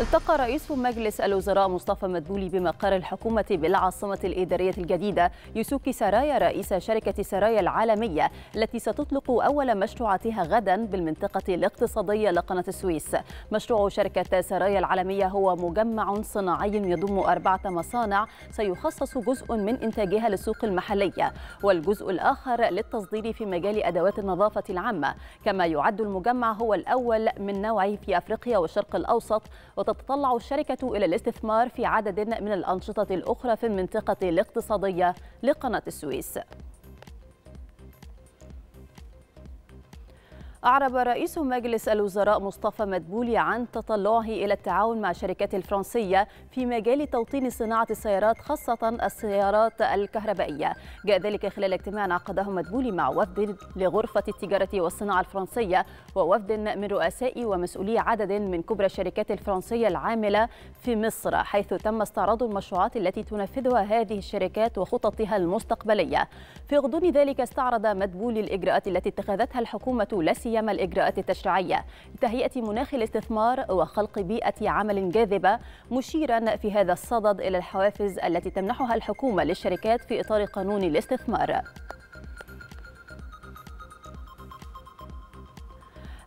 التقى رئيس مجلس الوزراء مصطفى مدبولي بمقر الحكومة بالعاصمة الإدارية الجديدة يوسوكي سرايا رئيس شركة سرايا العالمية التي ستطلق أول مشروعاتها غدا بالمنطقة الاقتصادية لقناة السويس. مشروع شركة سرايا العالمية هو مجمع صناعي يضم أربعة مصانع سيخصص جزء من إنتاجها للسوق المحلية والجزء الآخر للتصدير في مجال أدوات النظافة العامة. كما يعد المجمع هو الأول من نوعه في أفريقيا والشرق الأوسط وتتطلع الشركة إلى الاستثمار في عدد من الأنشطة الأخرى في المنطقة الاقتصادية لقناة السويس. أعرب رئيس مجلس الوزراء مصطفى مدبولي عن تطلعه إلى التعاون مع الشركات الفرنسية في مجال توطين صناعة السيارات خاصة السيارات الكهربائية. جاء ذلك خلال اجتماع عقده مدبولي مع وفد لغرفة التجارة والصناعة الفرنسية ووفد من رؤساء ومسؤولي عدد من كبرى الشركات الفرنسية العاملة في مصر حيث تم استعراض المشروعات التي تنفذها هذه الشركات وخططها المستقبلية. في غضون ذلك استعرض مدبولي الإجراءات التي اتخذتها الحكومة لا سيما الإجراءات التشريعية لتهيئة مناخ الاستثمار وخلق بيئة عمل جاذبة مشيرا في هذا الصدد إلى الحوافز التي تمنحها الحكومة للشركات في إطار قانون الاستثمار.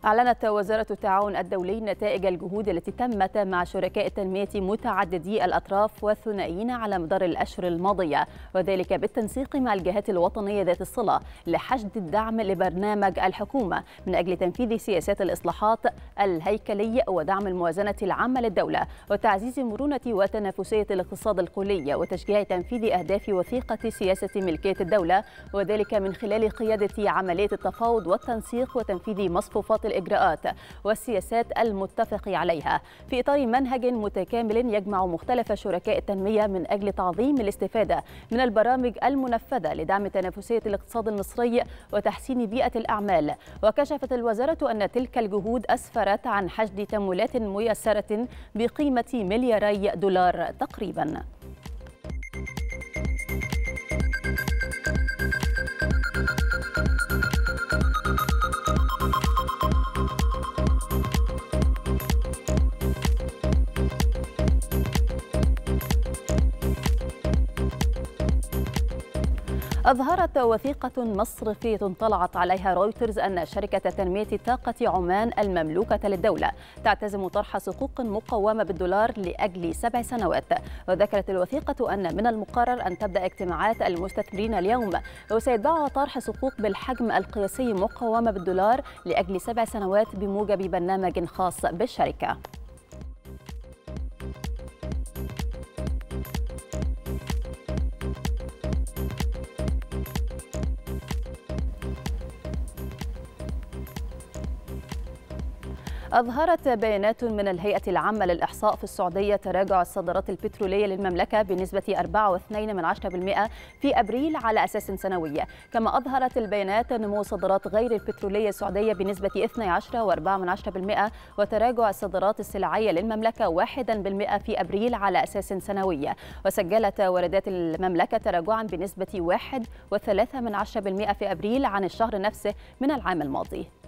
أعلنت وزارة التعاون الدولي نتائج الجهود التي تمت مع شركاء التنمية متعددي الأطراف والثنائيين على مدار الأشهر الماضية وذلك بالتنسيق مع الجهات الوطنية ذات الصلة لحشد الدعم لبرنامج الحكومة من أجل تنفيذ سياسات الإصلاحات الهيكلي ودعم الموازنة العامة للدولة وتعزيز مرونة وتنافسية الاقتصاد الكلي وتشجيع تنفيذ أهداف وثيقة سياسة ملكية الدولة وذلك من خلال قيادة عملية التفاوض والتنسيق وتنفيذ مصفوفات الإجراءات والسياسات المتفق عليها. في إطار منهج متكامل يجمع مختلف شركاء التنمية من أجل تعظيم الاستفادة من البرامج المنفذة لدعم تنافسية الاقتصاد المصري وتحسين بيئة الأعمال. وكشفت الوزارة أن تلك الجهود أسفرت عن حشد تمويلات ميسرة بقيمة ملياري دولار تقريباً. أظهرت وثيقة مصرفية طلعت عليها رويترز أن شركة تنمية طاقة عمان المملوكة للدولة تعتزم طرح صكوك مقومة بالدولار لأجل سبع سنوات. وذكرت الوثيقة أن من المقرر أن تبدأ اجتماعات المستثمرين اليوم. وسيتبعها طرح صكوك بالحجم القياسي مقومة بالدولار لأجل سبع سنوات بموجب برنامج خاص بالشركة. أظهرت بيانات من الهيئة العامة للإحصاء في السعودية تراجع الصادرات البترولية للمملكة بنسبة 4.2% في أبريل على أساس سنوي. كما أظهرت البيانات نمو صادرات غير البترولية السعودية بنسبة 12.4% وتراجع الصادرات السلعية للمملكة 1% في أبريل على أساس سنوي. وسجلت واردات المملكة تراجعا بنسبة 1.3% في أبريل عن الشهر نفسه من العام الماضي.